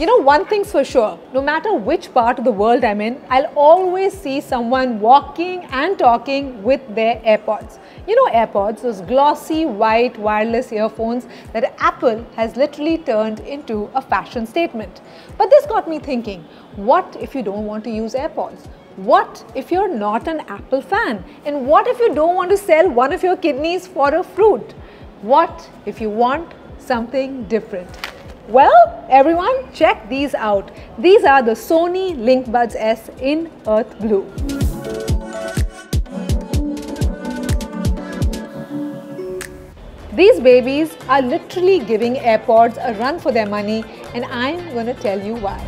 You know, one thing's for sure no matter which part of the world I'm in, I'll always see someone walking and talking with their AirPods. You know, AirPods, those glossy white wireless earphones that Apple has literally turned into a fashion statement. But this got me thinking what if you don't want to use AirPods? What if you're not an Apple fan? And what if you don't want to sell one of your kidneys for a fruit? What if you want something different? Well, everyone, check these out. These are the Sony LinkBuds S in Earth Blue. These babies are literally giving AirPods a run for their money and I'm going to tell you why.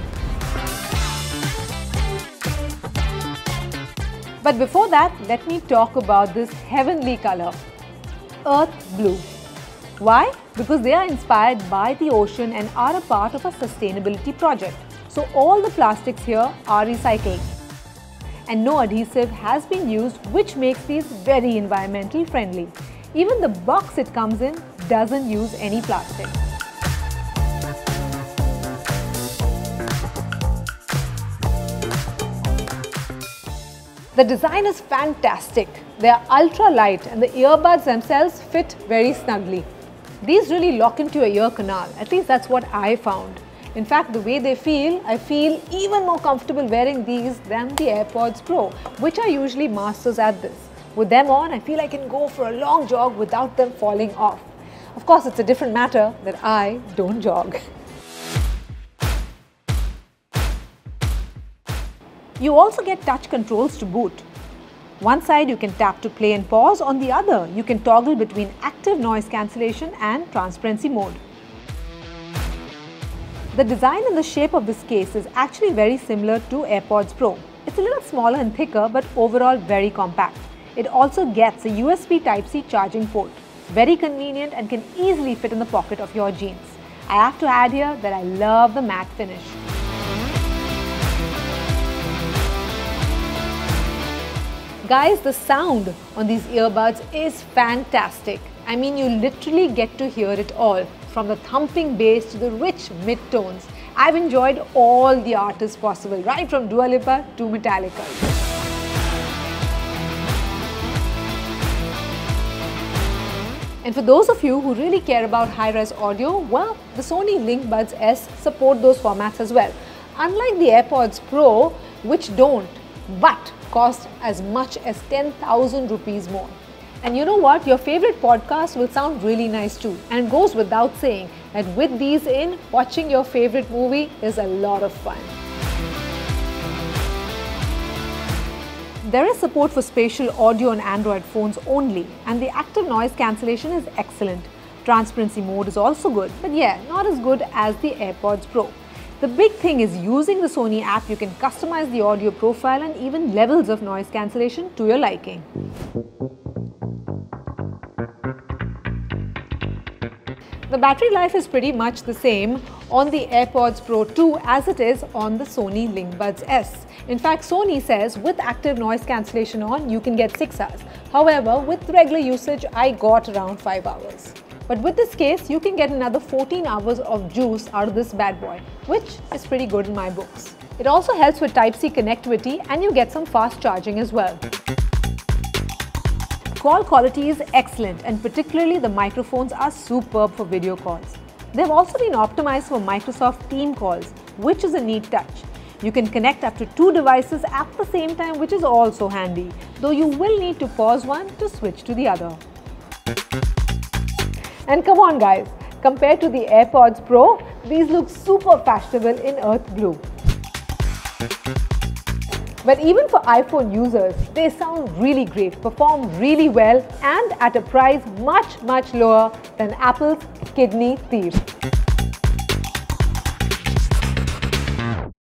But before that, let me talk about this heavenly color, Earth Blue. Why? Because they are inspired by the ocean and are a part of a sustainability project. So all the plastics here are recycled. And no adhesive has been used which makes these very environmental friendly. Even the box it comes in doesn't use any plastic. The design is fantastic. They are ultra light and the earbuds themselves fit very snugly. These really lock into your ear canal, at least that's what I found. In fact, the way they feel, I feel even more comfortable wearing these than the AirPods Pro, which are usually masters at this. With them on, I feel I can go for a long jog without them falling off. Of course, it's a different matter that I don't jog. You also get touch controls to boot. One side you can tap to play and pause, on the other you can toggle between active noise cancellation and transparency mode. The design and the shape of this case is actually very similar to AirPods Pro. It's a little smaller and thicker but overall very compact. It also gets a USB Type-C charging port. Very convenient and can easily fit in the pocket of your jeans. I have to add here that I love the matte finish. Guys, the sound on these earbuds is fantastic. I mean, you literally get to hear it all, from the thumping bass to the rich mid-tones. I've enjoyed all the artists possible, right from Dua Lipa to Metallica. And for those of you who really care about high-res audio, well, the Sony LinkBuds S support those formats as well. Unlike the AirPods Pro, which don't, but cost as much as 10,000 rupees more. And you know what? Your favorite podcast will sound really nice too. And goes without saying that with these in, watching your favorite movie is a lot of fun. There is support for spatial audio on Android phones only, and the active noise cancellation is excellent. Transparency mode is also good, but yeah, not as good as the AirPods Pro. The big thing is using the Sony app, you can customize the audio profile and even levels of noise cancellation to your liking. The battery life is pretty much the same on the AirPods Pro 2 as it is on the Sony LinkBuds S. In fact, Sony says with active noise cancellation on, you can get 6 hours. However, with regular usage, I got around 5 hours. But with this case, you can get another 14 hours of juice out of this bad boy, which is pretty good in my books. It also helps with Type-C connectivity and you get some fast charging as well. Call quality is excellent and particularly the microphones are superb for video calls. They've also been optimized for Microsoft Team calls, which is a neat touch. You can connect up to two devices at the same time, which is also handy, though you will need to pause one to switch to the other. And come on guys, compared to the AirPods Pro, these look super fashionable in earth blue. But even for iPhone users, they sound really great, perform really well and at a price much much lower than Apple's kidney thieves.